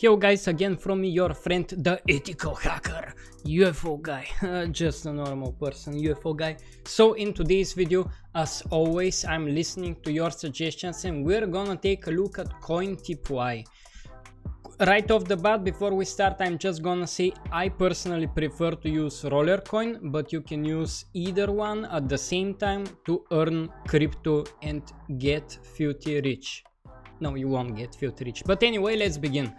Yo guys, again from me, your friend, the ethical hacker, UFO guy, just a normal person, UFO guy. So in today's video, as always, I'm listening to your suggestions and we're gonna take a look at Cointiply. Right off the bat, before we start, I'm just gonna say I personally prefer to use Rollercoin, but you can use either one at the same time to earn crypto and get filthy rich. No, you won't get filthy rich. But anyway, let's begin.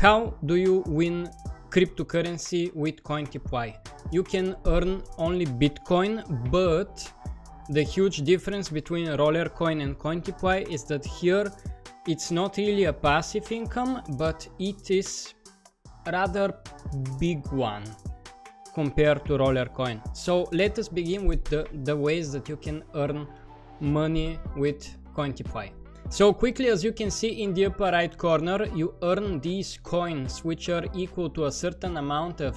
How do you win cryptocurrency with Cointiply? You can earn only Bitcoin, but the huge difference between Rollercoin and Cointiply is that here it's not really a passive income, but it is rather big one compared to Rollercoin. So let us begin with the, the ways that you can earn money with Cointiply. So quickly as you can see in the upper right corner you earn these coins which are equal to a certain amount of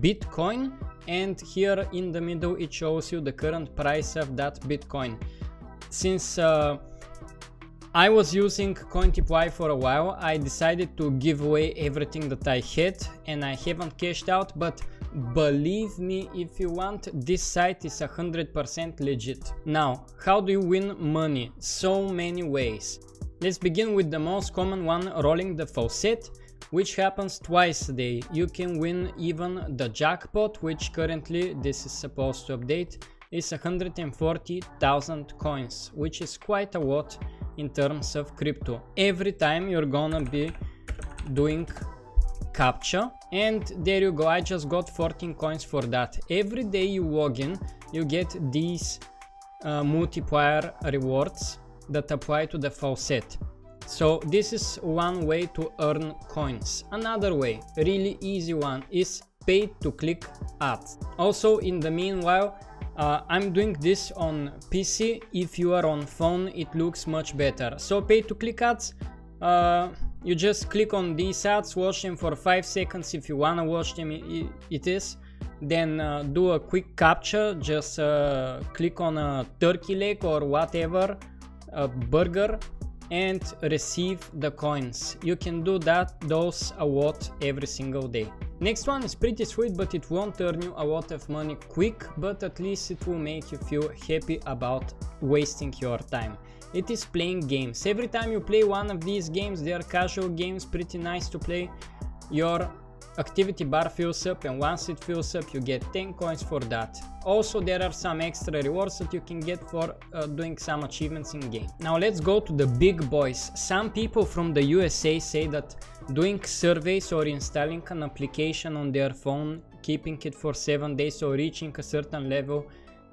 Bitcoin and here in the middle it shows you the current price of that Bitcoin. Since uh, I was using Cointiply for a while, I decided to give away everything that I had and I haven't cashed out but Believe me if you want, this site is 100% legit. Now, how do you win money? So many ways. Let's begin with the most common one, rolling the faucet, which happens twice a day. You can win even the jackpot, which currently, this is supposed to update, is 140,000 coins, which is quite a lot in terms of crypto. Every time you're gonna be doing CAPTCHA and there you go I just got 14 coins for that. Every day you log in you get these uh, multiplier rewards that apply to the faucet so this is one way to earn coins. Another way really easy one is paid to click ads. Also in the meanwhile uh, I'm doing this on PC if you are on phone it looks much better. So pay to click ads uh, you just click on these ads, watch them for 5 seconds if you wanna watch them, it, is. Then uh, do a quick CAPTCHA, just uh, click on a turkey leg or whatever, a burger, and receive the coins. You can do that, those a lot every single day. Next one is pretty sweet, but it won't earn you a lot of money quick, but at least it will make you feel happy about wasting your time it is playing games. Every time you play one of these games, they are casual games, pretty nice to play. Your activity bar fills up and once it fills up you get 10 coins for that. Also there are some extra rewards that you can get for uh, doing some achievements in game. Now let's go to the big boys. Some people from the USA say that doing surveys or installing an application on their phone, keeping it for 7 days or reaching a certain level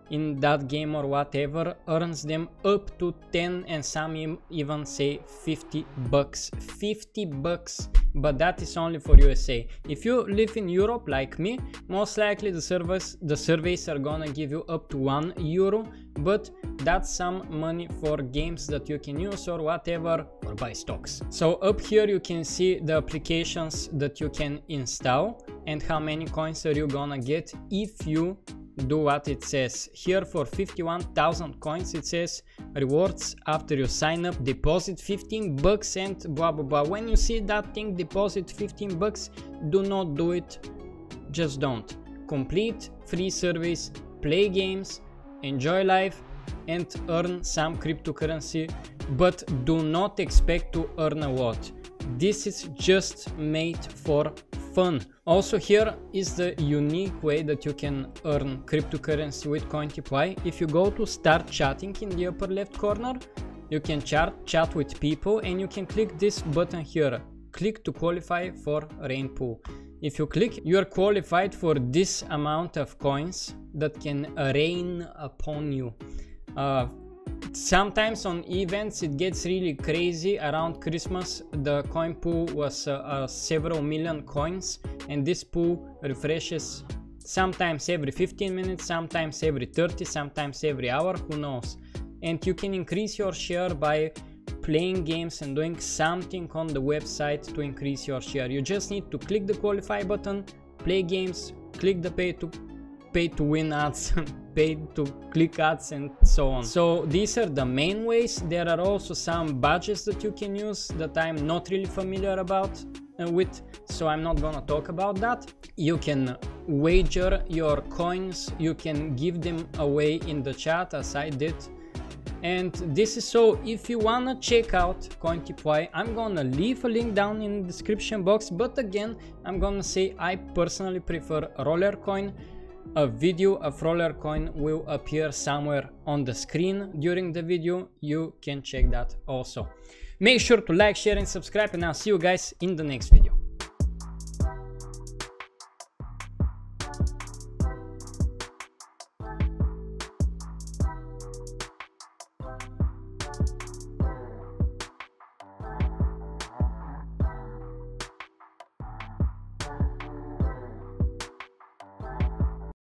in that game or whatever earns them up to 10 and some even say 50 bucks. 50 bucks but that is only for USA if you live in Europe like me most likely the service the surveys are gonna give you up to 1 euro but that's some money for games that you can use or whatever or buy stocks. So up here you can see the applications that you can install and how many coins are you gonna get if you do what it says. Here for 51,000 coins it says rewards after you sign up deposit 15 bucks and blah blah blah. When you see that thing deposit 15 bucks do not do it. Just don't. Complete free service, play games, enjoy life and earn some cryptocurrency but do not expect to earn a lot. This is just made for fun. Also here is the unique way that you can earn cryptocurrency with Cointiply. If you go to start chatting in the upper left corner, you can chat, chat with people and you can click this button here. Click to qualify for rain pool. If you click, you are qualified for this amount of coins that can rain upon you. Uh, sometimes on events it gets really crazy. Around christmas the coin pool was uh, uh, several million coins and this pool refreshes sometimes every 15 minutes sometimes every 30 sometimes every hour who knows? And you can increase your share by playing games and doing something on the website to increase your share. You just need to click the qualify button play games click the pay to pay to win ads pay to click ads and so on. So these are the main ways. There are also some badges that you can use that i'm not really familiar about uh, with so i'm not gonna talk about that. You can wager your coins. You can give them away in the chat as i did. And this is so if you wanna check out cointiply i'm gonna leave a link down in the description box. But again i'm gonna say i personally prefer rollercoin a video of rollercoin will appear somewhere on the screen during the video. You can check that also. Make sure to like share and subscribe and i'll see you guys in the next video